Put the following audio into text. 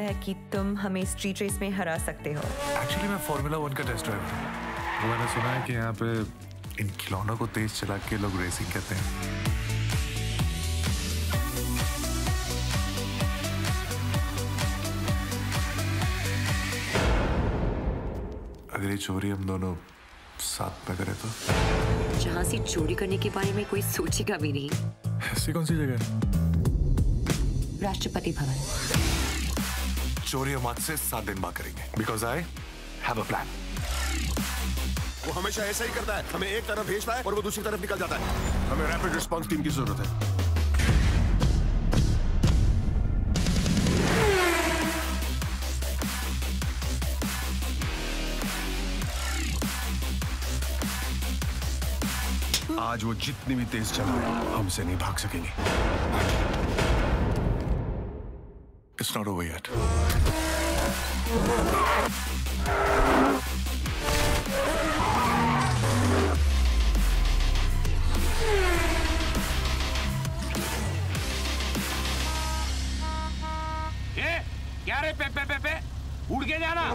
है कि तुम हमें स्ट्रीट रेस में हरा सकते हो। एक्चुअली मैं फार्मूला वन का टेस्ट ड्राइवर हूँ। वो मैंने सुना है कि यहाँ पे इन खिलौनों को तेज चला के लोग रेसिंग कहते हैं। अगर ये चोरी हम दोनों साथ में करें तो? जहाँ से चोरी करने के बारे में कोई सोचेगा भी नहीं। ऐसी कौन सी जगह है? राष्ट्रपति भवन। चोरी हम आज से सात दिन बाद करेंगे because I have a plan वो हमेशा ऐसा ही करता है। हमें एक तरफ़ भेजता है और वो दूसरी तरफ़ निकल जाता है। हमें रैपिड रिस्पॉन्स टीम की ज़रूरत है। आज वो जितनी भी तेज चलाए हमसे नहीं भाग सकेंगे। It's not over yet a, क्या रे पे पे पे पे उड़ के जाना